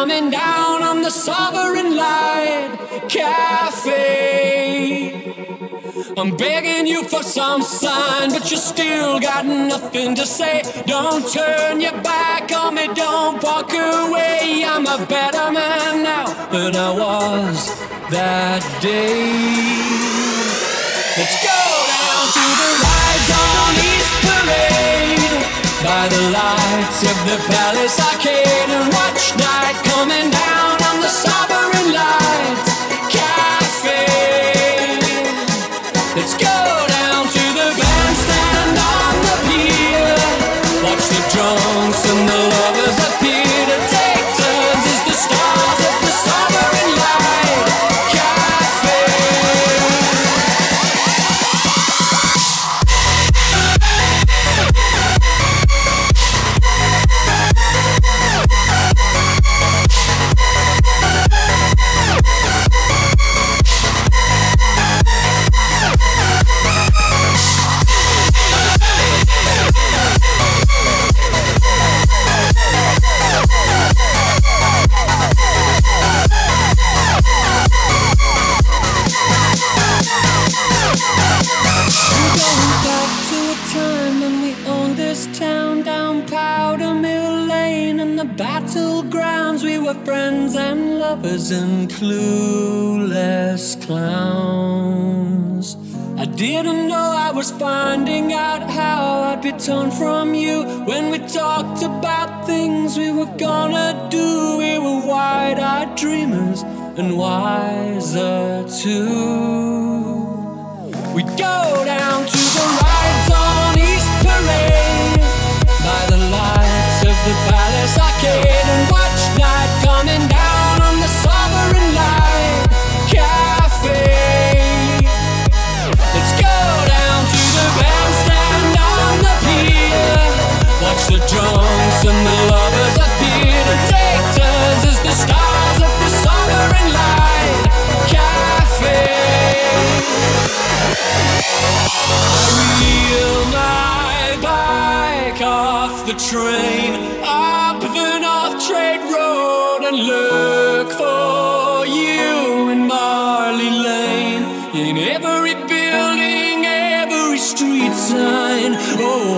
coming down on the sovereign light cafe. I'm begging you for some sign, but you still got nothing to say. Don't turn your back on me, don't walk away. I'm a better man now than I was that day. Let's go down to the rides on East Parade by the lights of the Palace Arcade and watch night coming down on the sovereign light cafe. Let's go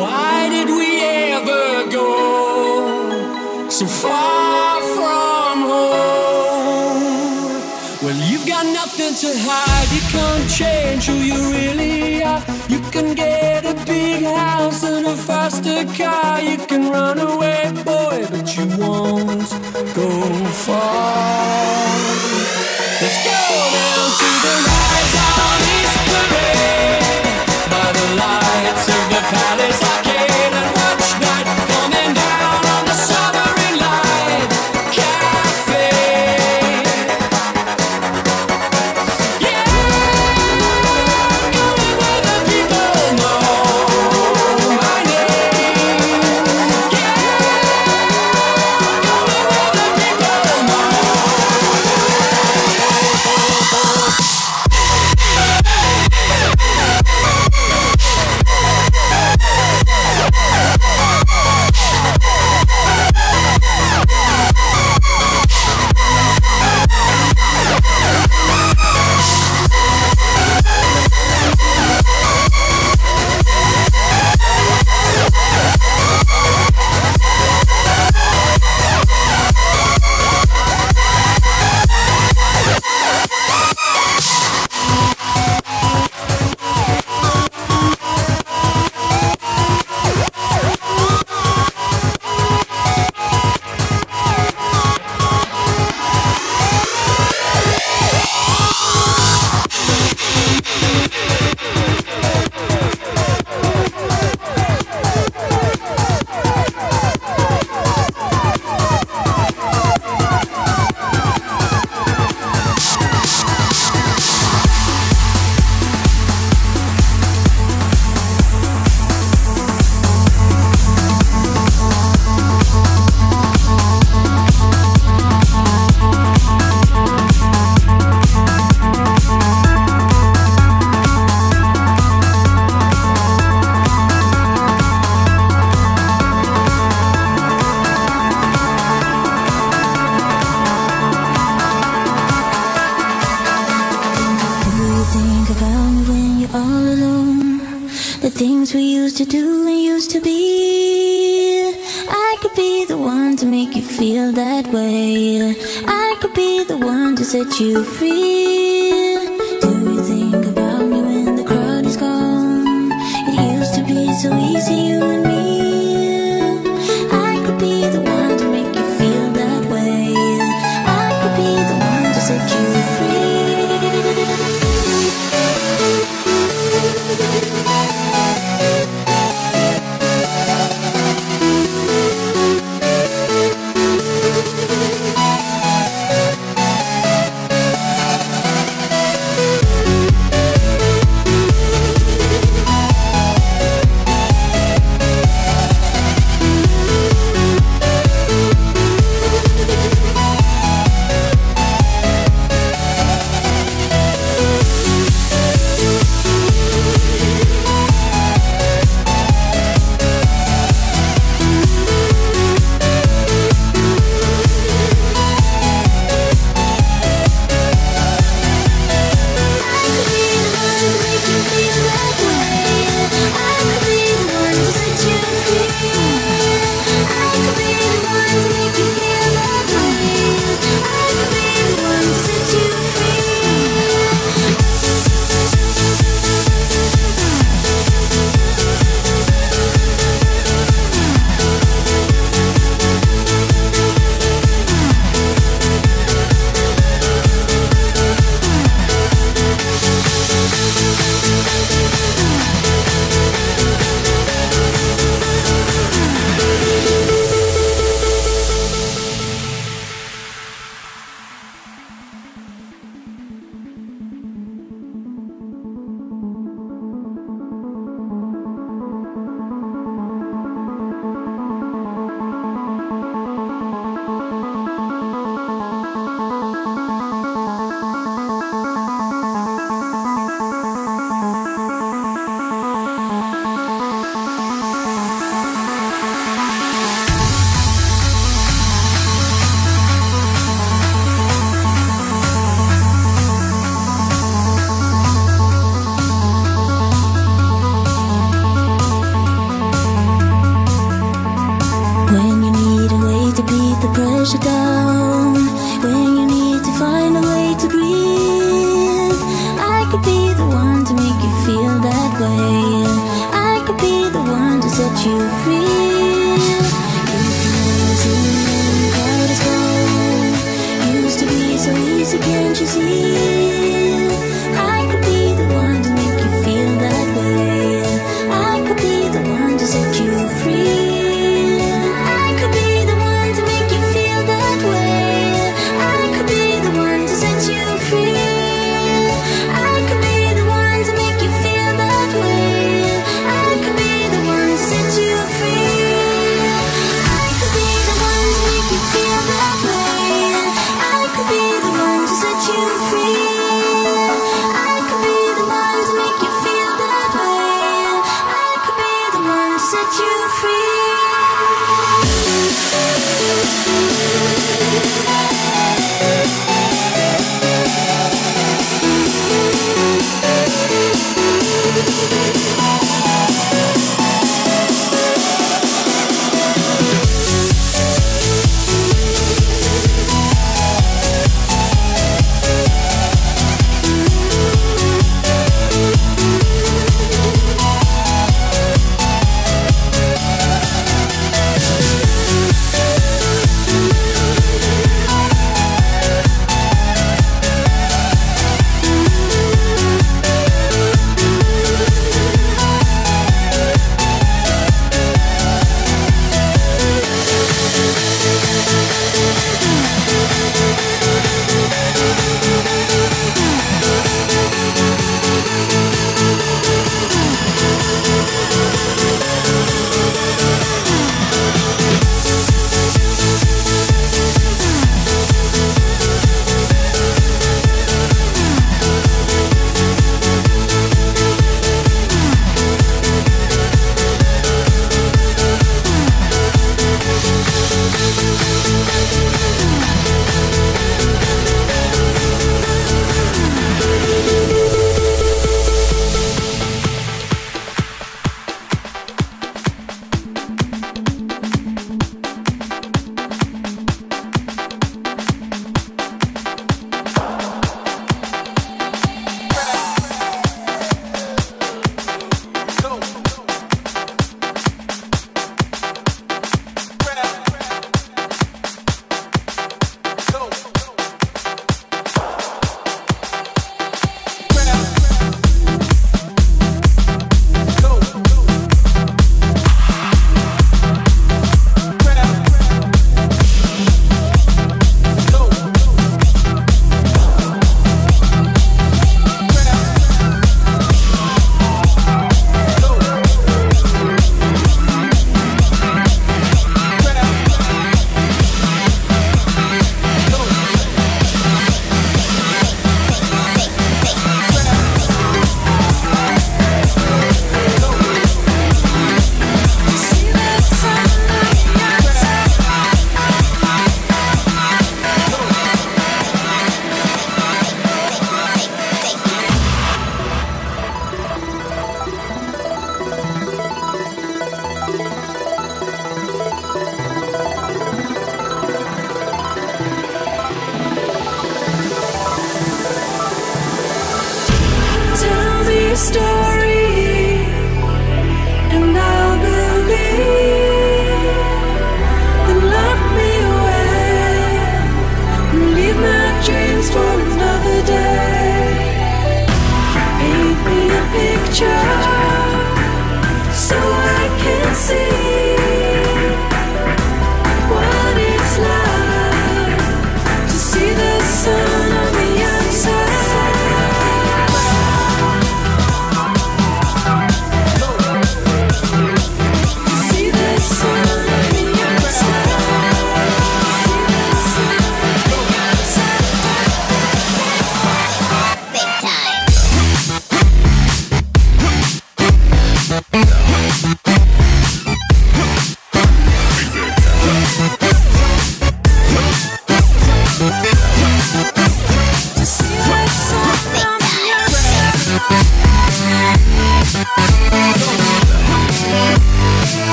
why did we ever go so far from home? Well, you've got nothing to hide. You can't change who you really are. You can get a big house and a faster car. You can run away,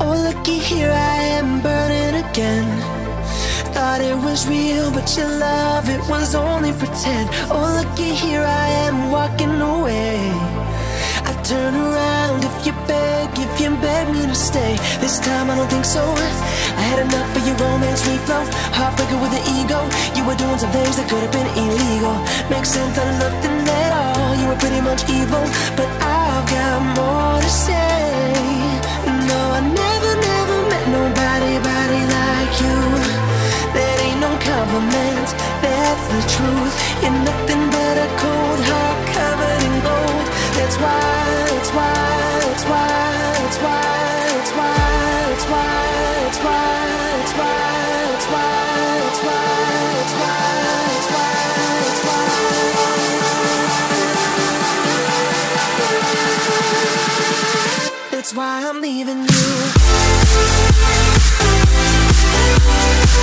Oh, looky here, I am burning again. Thought it was real, but your love, it was only pretend. Oh, looky here, I am walking away. I turn around if you beg, if you beg me to stay. This time I don't think so. I had enough of your romance free flow. Heartbreaker with an ego. You were doing some things that could have been illegal. Makes sense out of nothing at all. You were pretty much evil, but I've got more to say. You. That ain't no compliment, that's the truth. You're nothing but a cold heart covered in gold. That's why, that's why, that's why, why, why, why, why, why, why, why, why, why, that's why. That's why I'm leaving you. Música